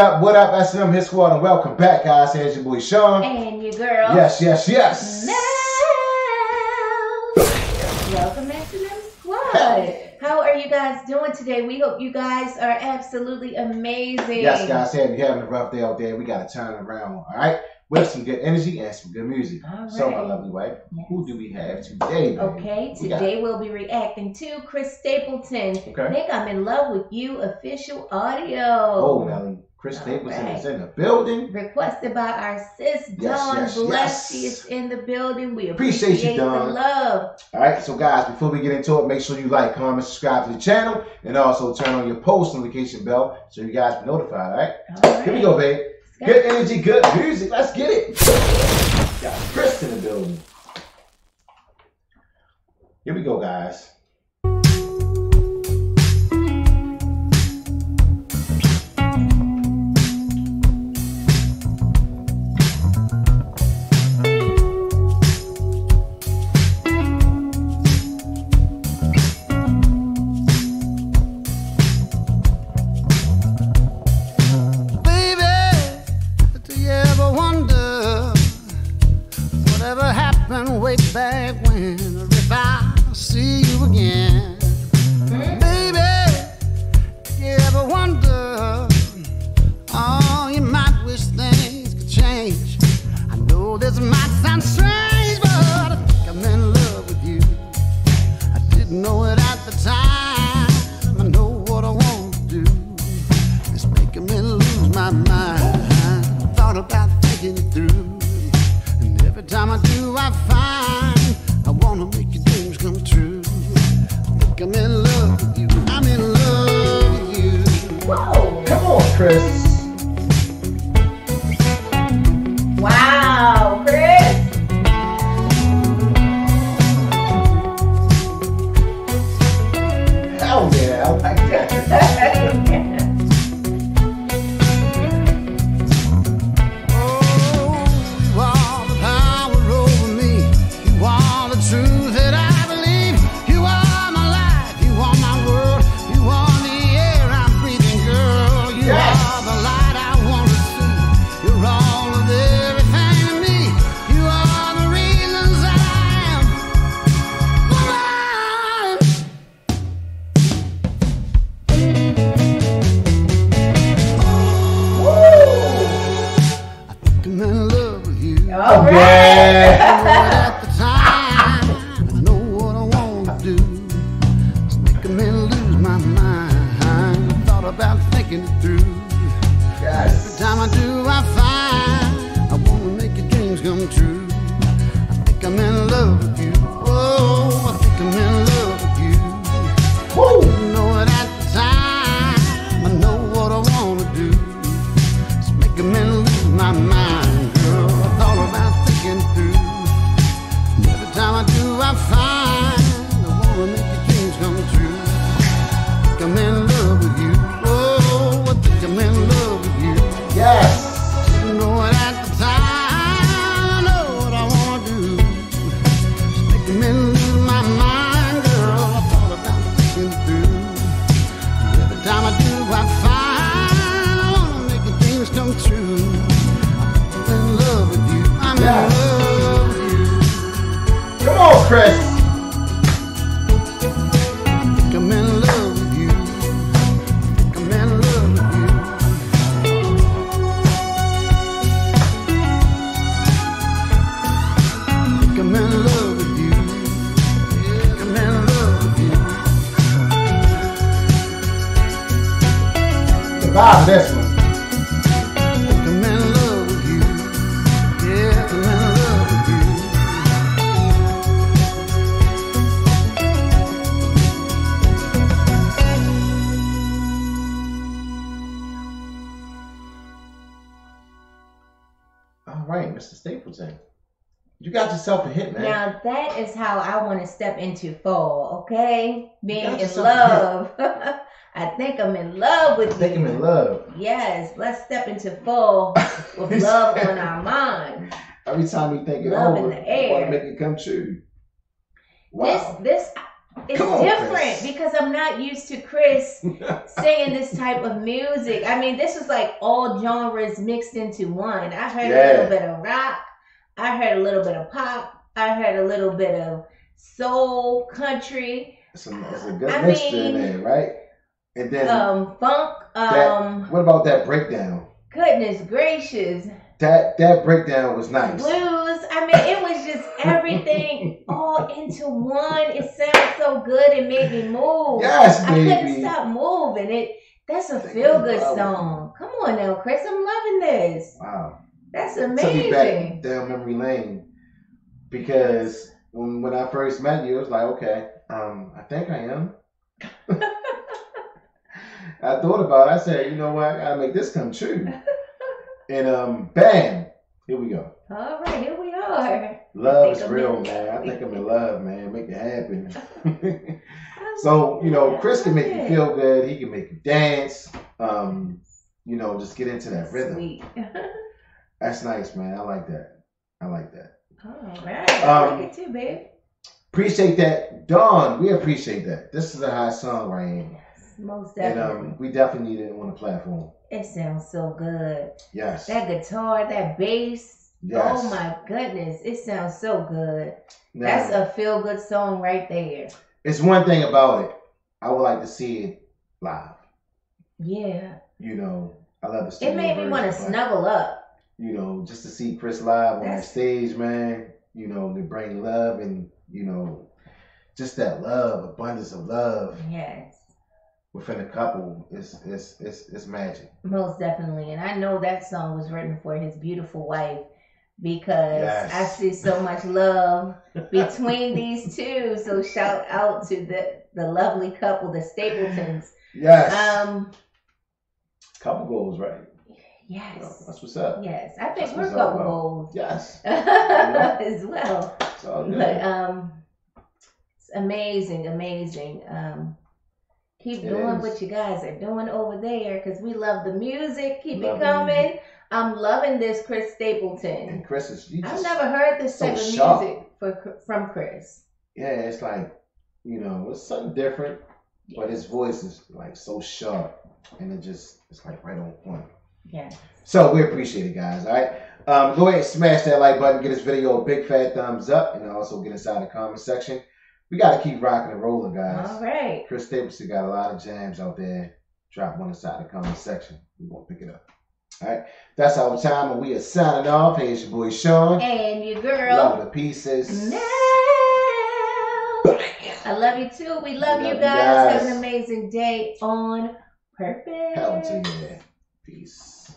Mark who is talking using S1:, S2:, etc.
S1: up, what up, SM Hit Squad, and welcome back, guys. Here's your boy Shawn.
S2: And your girl.
S1: Yes, yes, yes.
S2: Mel. Welcome back to Squad. How are you guys doing today? We hope you guys are absolutely amazing.
S1: Yes, guys, hey, if you're having a rough day out there, we got to turn around, all right? With some good energy and some good music.
S2: Right.
S1: So, my lovely wife,
S2: Yes.
S1: who do we have today? baby?
S2: Okay, today we'll be reacting to Chris Stapleton.
S1: Okay.
S2: Think I'm in love with you official audio.
S1: Oh, Nelly. Chris
S2: All
S1: Stapleton
S2: right.
S1: is in the building.
S2: Requested by our sis
S1: Yes,
S2: Dawn
S1: yes,
S2: Bless.
S1: yes.
S2: She is in the building. We
S1: Appreciate
S2: appreciate,
S1: you,
S2: the
S1: Dawn.
S2: love.
S1: All right, so guys, before we get into it, make sure you like, comment, subscribe to the channel, and also turn on your post notification bell so you guys be notified. All right,
S2: All right.
S1: here we go, babe. Good energy, good music. Let's get it. Got Chris in the building. Here we go, guys.
S3: Happened way back when? If I see you again? Come true. I'm in love with you. I'm in love with you.
S2: Whoa.
S1: Come on, Chris.
S2: Wow, Chris.
S1: Hell yeah.
S3: Through. Every time I do, I find I want to make dreams come true. I think I'm in
S1: Ah, right, Mr. Stapleton. You got yourself a hit, man.
S2: Now that is how I want to step into fall, okay? Being in love. I think I'm in love with
S1: Take him
S2: you.
S1: I'm in love.
S2: Yes, let's step into full with love on our mind.
S1: Every time we think it
S2: Love
S1: over,
S2: in the
S1: I want
S2: air.
S1: to make it come true. Wow.
S2: This this it's
S1: on,
S2: different
S1: Chris.
S2: because I'm not used to Chris singing this type of music. I mean, this was like all genres mixed into one. I heard a little bit of rock, I heard a little bit of pop, I heard a little bit of soul, country,
S1: It's a, it's a good
S2: I
S1: mixture in there, right? And then
S2: um, funk.
S1: that,
S2: Um,
S1: what about that breakdown?
S2: goodness gracious,
S1: That that breakdown was nice.
S2: blues. I mean, it was just everything all into one. It sounded so good. It made me move.
S1: Yes, baby.
S2: I couldn't stop moving. It. That's a feel good song. Come on now, Chris. I'm loving this.
S1: Wow.
S2: That's amazing.
S1: Took me back down memory lane because when when I first met you, it was like, okay, um, I think I am. I thought about it. I said, you know what? I gotta make this come true. And um, bam, here we go.
S2: All right, here we are.
S1: Love is real, man. I think I'm in love, man. Make it happen. so you know, Chris can make you feel good. He can make you dance. Um, you know, just get into that rhythm. That's nice, man. I like that. I like that.
S2: All right. I
S1: Um,
S2: like it too, babe.
S1: Appreciate that, Dawn. We appreciate that. This is a high song right here,
S2: Most
S1: and
S2: definitely.
S1: um, we definitely need it on the platform.
S2: it sounds so good.
S1: Yes,
S2: That guitar, that bass.
S1: yes.
S2: Oh my goodness, it sounds so good.
S1: Now,
S2: That's a feel good song right there.
S1: it's one thing about it. I would like to see it live.
S2: Yeah.
S1: You know, I love the
S2: It made me want to snuggle up.
S1: You know, just to see Chris live on that
S2: That's-
S1: stage, man. You know, to bring love and you know, just that love, abundance of love
S2: Yes.
S1: Within a couple is is is is magic.
S2: Most definitely. And I know that song was written for his beautiful wife because
S1: Yes.
S2: I see so much love between these two. So shout out to the the lovely couple, the Stapletons.
S1: Yes,
S2: Um
S1: couple goals, right?
S2: yes.
S1: You know, that's what's up.
S2: Yes. I think
S1: That's
S2: we're couple goals
S1: Yes,
S2: as well.
S1: it's.
S2: But um it's amazing, amazing. Um keep
S1: It
S2: doing
S1: is.
S2: what you guys are doing over there because we love the music. Keep
S1: Love
S2: it coming.
S1: music.
S2: I'm loving this Chris Stapleton.
S1: and Chris is you
S2: I've never heard this
S1: so
S2: type of
S1: sharp.
S2: music for, from Chris.
S1: yeah, it's like you know, it's something different, but his voice is like so sharp, and it just it's like right on point.
S2: Yeah.
S1: So we appreciate it, guys. All right. Um, go ahead and smash that like button, get this video a big fat thumbs up, and also get inside the comment section. We gotta keep rocking and rolling, guys.
S2: All right.
S1: Chris Stapleton got a lot of jams out there. Drop one inside the comment section. We're gonna pick it up. All right. That's our time, and we are signing off. Hey, it's your boy Shawn.
S2: And your girl.
S1: Love the pieces.
S2: Mel. I love you too. We love,
S1: Love
S2: you
S1: you
S2: guys.
S1: guys.
S2: Have an amazing day on purpose.
S1: Hell to you. Peace.